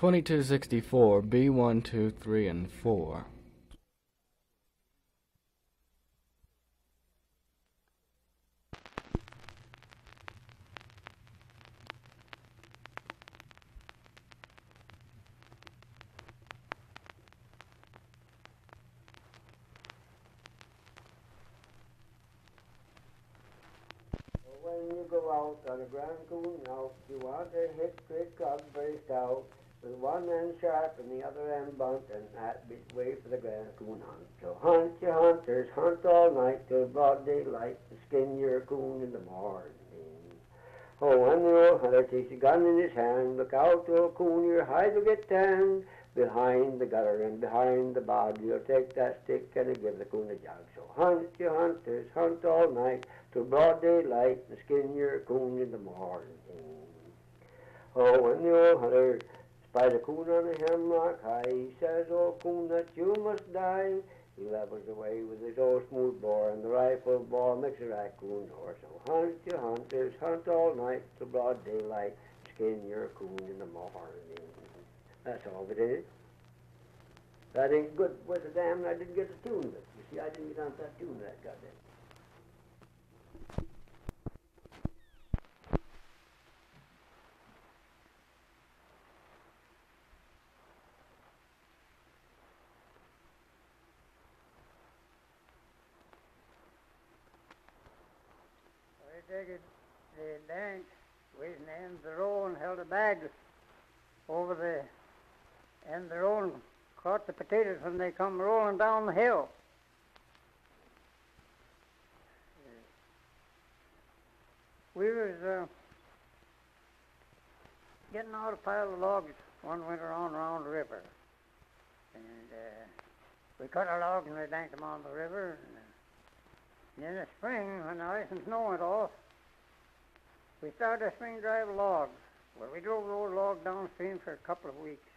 2264, B1, 2, 3, and 4. When you go out on a grand coon out, you want to hit quick club very stout, with one end sharp and the other end blunt, and that be way for the coon hunt. So hunt, you hunters, hunt all night till broad daylight, to skin your coon in the morning. Oh, when the old hunter takes a gun in his hand, look out, old coon, your hide will get tanned. Behind the gutter and behind the bog, you'll take that stick and give the coon a jog. So hunt, you hunters, hunt all night till broad daylight and skin your coon in the morning. Oh, when the old hunter spied the coon on the hemlock high, he says, Oh, coon, that you must die. He levels away with his old smooth bore, and the rifle ball makes a raccoon door. So hunt, you hunters, hunt all night till broad daylight, skin your coon in the morning. That's all it is. That ain't good with the damn, I didn't get the tune. You see, I didn't get on that tune that goddamn. It the bank with an end the row and held a bag over the end the row and caught the potatoes when they come rolling down the hill. We was uh, getting out a pile of logs one winter on around the river. And uh, we cut our logs and we banked them on the river. And, uh, in the spring, when the ice and snow went off, we started a spring drive log. Well, we drove the old log downstream for a couple of weeks.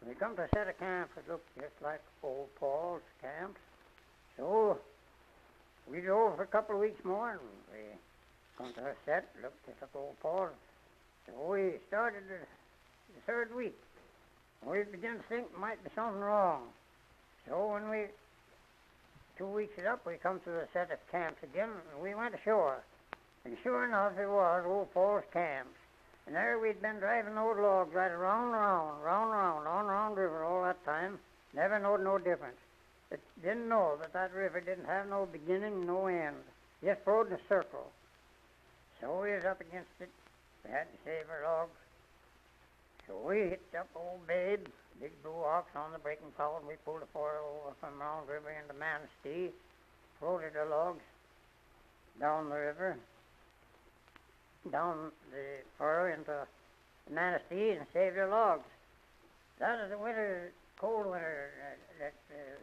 When we come to a set of camps, it looked just like old Paul's camps. So we drove for a couple of weeks more, and we come to a set, looked just like old Paul's. So we started the, the third week. We began to think there might be something wrong. So when we two weeks it up, we come to the set of camps again, and we went ashore. And sure enough, it was old Paul's camps. And there we'd been driving those logs right around round and round, on around the river all that time. Never knowed no difference. It didn't know that that river didn't have no beginning, no end. Just rode in a circle. So we was up against it. We had to save our logs. So we hitched up old Babe, big blue ox on the breaking pole, and we pulled a fire over from Round River into Manistee, floated the logs down the river, down the furrow into Manistee and saved the logs. That is the winter, cold winter, uh, that, uh,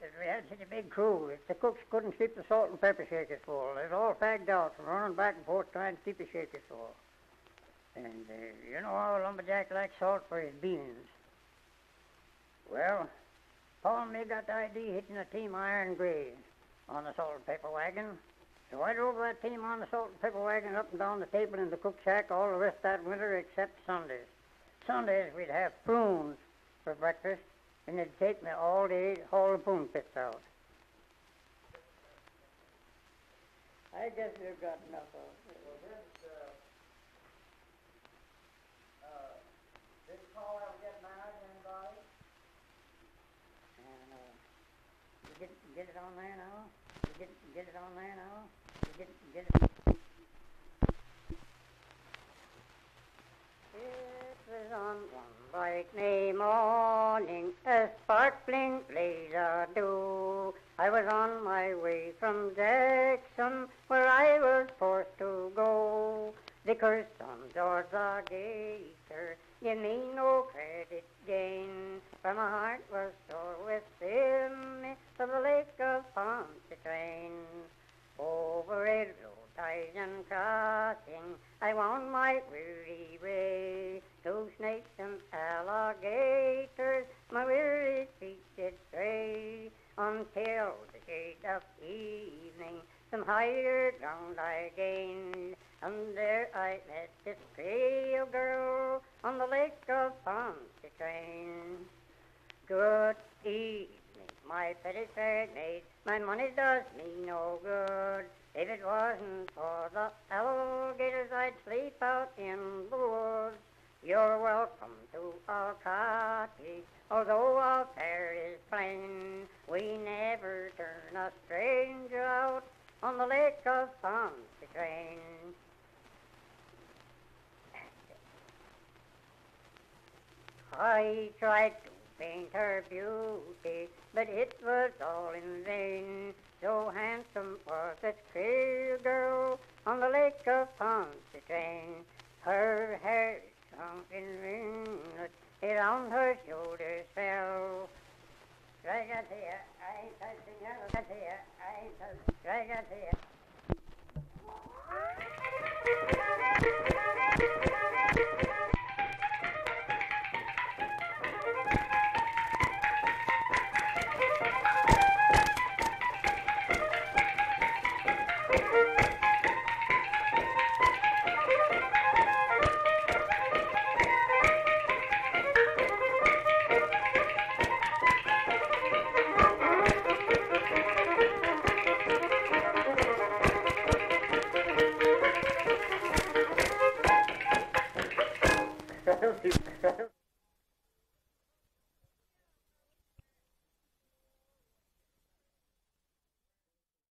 that we had such a big crew. The cooks couldn't keep the salt and pepper shakers full. They was all fagged out from running back and forth trying to keep the shakers full. And uh, you know how a lumberjack likes salt for his beans. Well, Paul and me got the idea hitting a team iron gray on the salt and pepper wagon. So I drove that team on the salt and pepper wagon up and down the table in the cook shack all the rest of that winter except Sundays. Sundays we'd have prunes for breakfast, and it'd take me all day to haul the prune pits out. I guess you've got enough of it. Did Paul ever get married anybody? And, uh, you get, get it on there now? You it on there now? You get, it? It was on one brightly morning, a sparkling blaze of dew. I was on my way from Jackson, where I was forced to go. The curse on George the Gator give me no credit gain, for my heart was sore within me for the lake of Pontchartrain. Red crossing, I wound my weary way. Through snakes and alligators, my weary feet did stray, until the shade of evening, some higher ground I gained. And there I met this pale girl on the lake of Pontchartrain. Good evening, my pretty fair maid. My money does me no good. If it wasn't for the alligators, I'd sleep out in the woods. You're welcome to our cottage, although our fare is plain. We never turn a stranger out on the lake of Pontchartrain. I tried to paint her beauty, but it was all in vain. So handsome was this clear girl on the lake of Pontchartrain. Her hair sunk in ringlets, around her shoulders fell. Regatea, I touching regatea, I touch regatea.